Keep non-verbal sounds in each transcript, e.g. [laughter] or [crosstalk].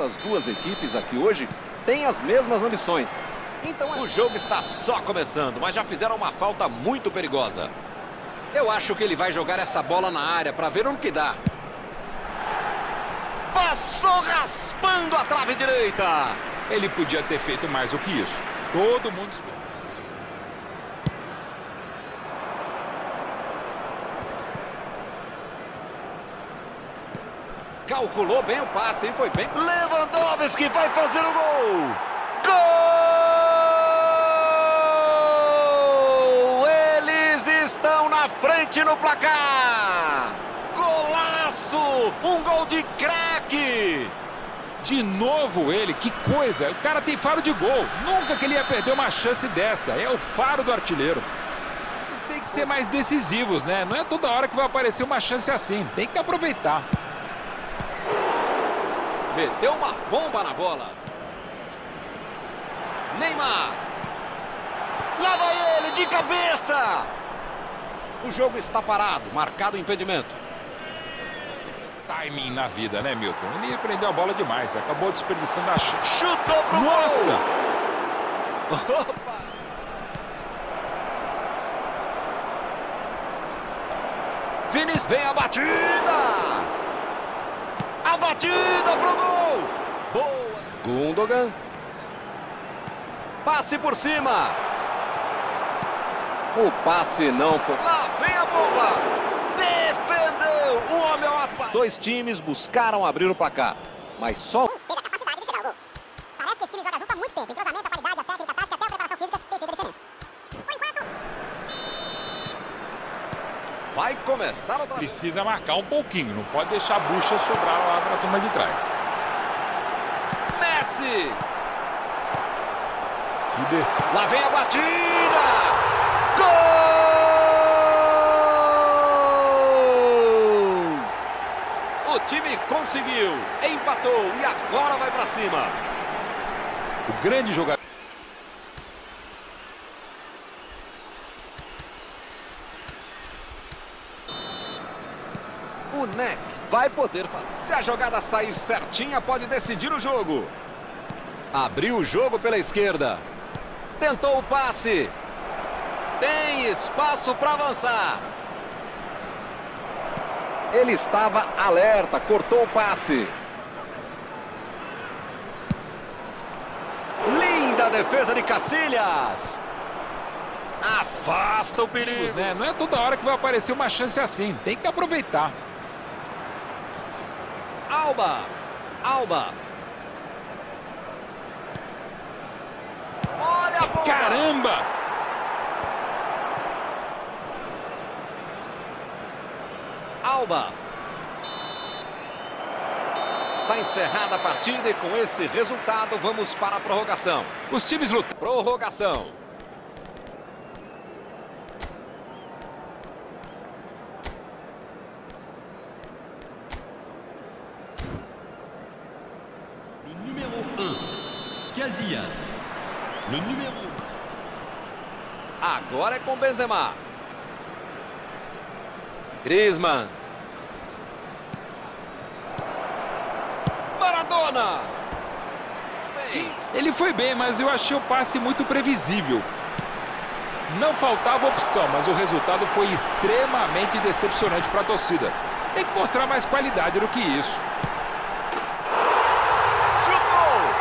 Estas duas equipes aqui hoje têm as mesmas ambições. Então o jogo está só começando, mas já fizeram uma falta muito perigosa. Eu acho que ele vai jogar essa bola na área para ver o que dá. Passou raspando a trave direita. Ele podia ter feito mais do que isso. Todo mundo espera. Calculou bem o passe, hein? Foi bem. Lewandowski vai fazer o gol. Gol! Eles estão na frente no placar. Golaço! Um gol de craque! De novo ele, que coisa! O cara tem faro de gol. Nunca que ele ia perder uma chance dessa. É o faro do artilheiro. Eles têm que ser mais decisivos, né? Não é toda hora que vai aparecer uma chance assim. Tem que aproveitar. Meteu uma bomba na bola. Neymar. Lá vai ele, de cabeça. O jogo está parado, marcado o impedimento. Timing na vida, né, Milton? Ele prendeu a bola demais, acabou desperdiçando a chance. Chutou pro Nossa! gol. [laughs] Opa! Vinícius vem a batida. Batida pro gol. Boa. Gundogan. Passe por cima. O passe não foi. Lá vem a bomba. Defendeu. O homem uma... Os dois times buscaram abrir o placar, mas só teve a capacidade de chegar ao gol. Parece que esse time joga junto há muito tempo. Entrosamento, a qualidade, a técnica, a tática, até a preparação física tem feito a diferença. Por enquanto, Vai começar outra. Precisa marcar um pouquinho, não pode deixar a bucha sobrar lá para a turma de trás. Messi. Que destaque. Lá vem a batida. Gol! O time conseguiu, empatou e agora vai pra cima. O grande jogador. O Neck vai poder fazer. Se a jogada sair certinha, pode decidir o jogo. Abriu o jogo pela esquerda. Tentou o passe. Tem espaço para avançar. ele estava alerta, cortou o passe. Linda defesa de Cacilhas. Afasta o perigo. Né? Não é toda hora que vai aparecer uma chance assim. Tem que aproveitar. Alba. Alba. Olha a bola. Caramba! Alba. Está encerrada a partida e com esse resultado vamos para a prorrogação. Os times lutam. Prorrogação. Casillas. Le numéro Agora é com Benzema. Griezmann. Maradona. Bem, Ele foi bem, mas eu achei o passe muito previsível. Não faltava opção, mas o resultado foi extremamente decepcionante para a torcida. Tem que mostrar mais qualidade do que isso. chutou.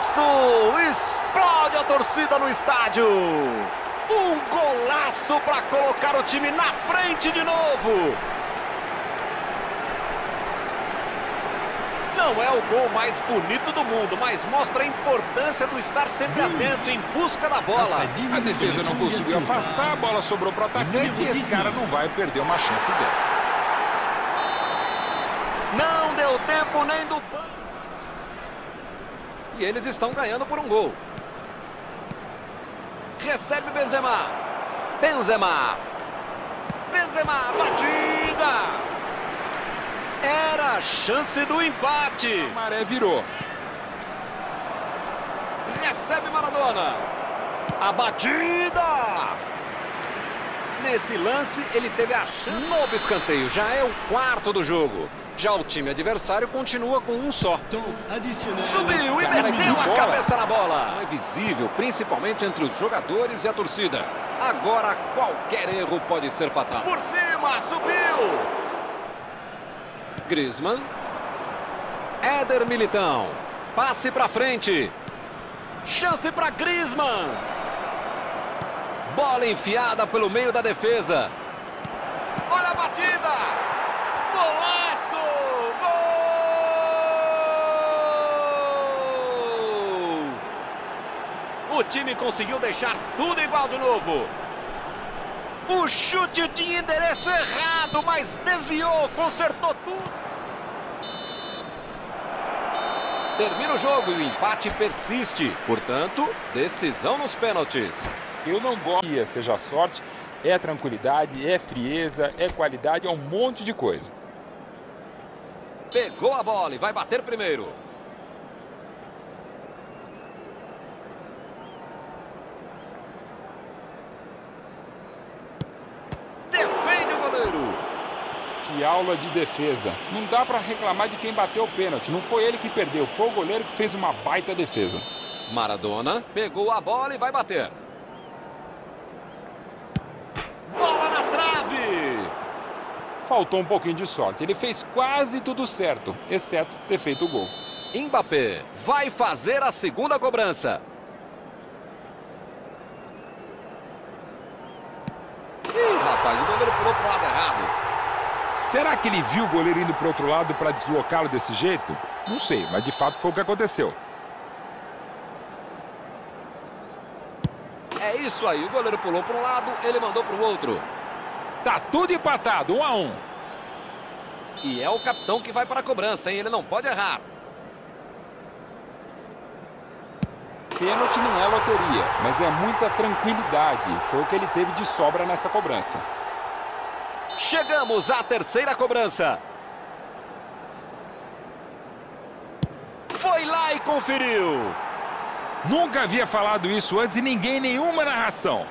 Golaço! Explode a torcida no estádio. Um golaço para colocar o time na frente de novo. Não é o gol mais bonito do mundo, mas mostra a importância do estar sempre atento em busca da bola. A defesa não conseguiu afastar, a bola sobrou para o atacante e esse cara não vai perder uma chance dessas. Não deu tempo nem do banco. E eles estão ganhando por um gol. Recebe Benzema. Benzema. Benzema, batida. Era a chance do empate. A maré virou. Recebe Maradona. A batida. Nesse lance, ele teve a chance. Novo escanteio, já é o quarto do jogo. Já o time adversário continua com um só. Subiu e meteu a cabeça na bola. É visível, principalmente entre os jogadores e a torcida. Agora, qualquer erro pode ser fatal. Por cima, subiu! Griezmann. Éder Militão. Passe pra frente. Chance pra Griezmann. Bola enfiada pelo meio da defesa. Olha a batida! Golaço! Gol! O time conseguiu deixar tudo igual de novo. O chute tinha endereço errado, mas desviou, consertou tudo. Termina o jogo e o empate persiste. Portanto, decisão nos pênaltis. Eu não gosto seja sorte, é tranquilidade, é frieza, é qualidade, é um monte de coisa. Pegou a bola e vai bater primeiro. Defende o goleiro. Que aula de defesa. Não dá pra reclamar de quem bateu o pênalti. Não foi ele que perdeu, foi o goleiro que fez uma baita defesa. Maradona pegou a bola e vai bater. Bola na trave. Faltou um pouquinho de sorte. Ele fez quase tudo certo, exceto ter feito o gol. Mbappé vai fazer a segunda cobrança. Ih, rapaz, o goleiro pulou pro lado errado. Será que ele viu o goleiro indo pro outro lado para deslocá-lo desse jeito? Não sei, mas de fato foi o que aconteceu. É isso aí, o goleiro pulou para um lado, ele mandou para o outro. Tá tudo empatado, um a um. E é o capitão que vai para a cobrança, hein? Ele não pode errar. Pênalti não é loteria, mas é muita tranquilidade. Foi o que ele teve de sobra nessa cobrança. Chegamos à terceira cobrança. Foi lá e conferiu. Nunca havia falado isso antes e ninguém nenhuma narração.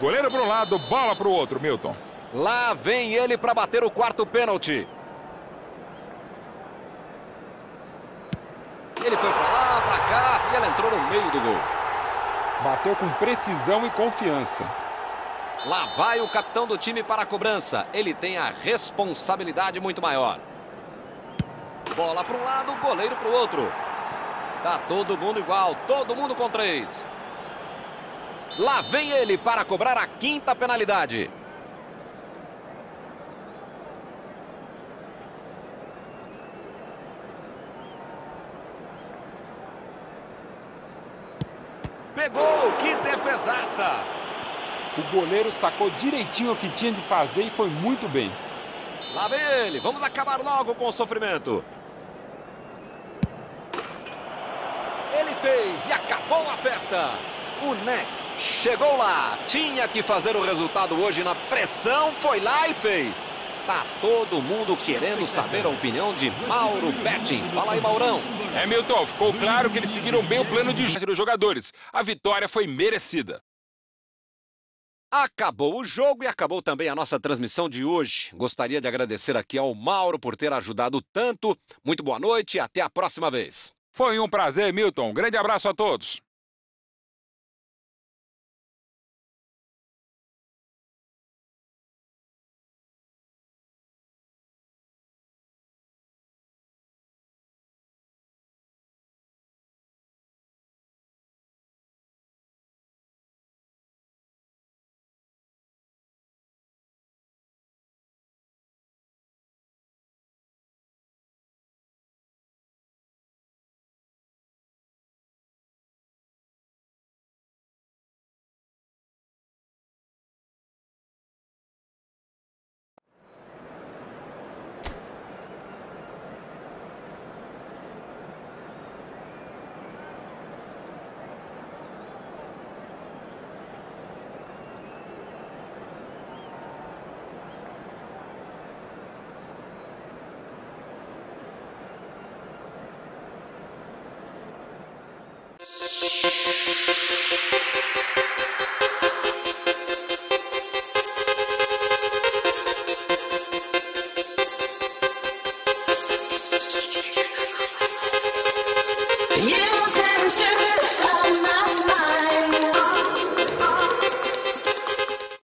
Goleiro para um lado, bola para o outro, Milton. Lá vem ele para bater o quarto pênalti. Ele foi para lá, para cá e ela entrou no meio do gol. Bateu com precisão e confiança. Lá vai o capitão do time para a cobrança. Ele tem a responsabilidade muito maior. Bola para um lado, goleiro para o outro. Tá todo mundo igual, todo mundo com três. Lá vem ele para cobrar a quinta penalidade. Pegou, que defesaça! O goleiro sacou direitinho o que tinha de fazer e foi muito bem. Lá vem ele, vamos acabar logo com o sofrimento. Ele fez e acabou a festa. O Neck chegou lá, tinha que fazer o resultado hoje na pressão, foi lá e fez. Tá todo mundo querendo saber a opinião de Mauro Betting. Fala aí, Maurão. É, Milton, ficou claro que eles seguiram bem o plano de jogo dos jogadores. A vitória foi merecida. Acabou o jogo e acabou também a nossa transmissão de hoje. Gostaria de agradecer aqui ao Mauro por ter ajudado tanto. Muito boa noite e até a próxima vez. Foi um prazer, Milton. Um grande abraço a todos.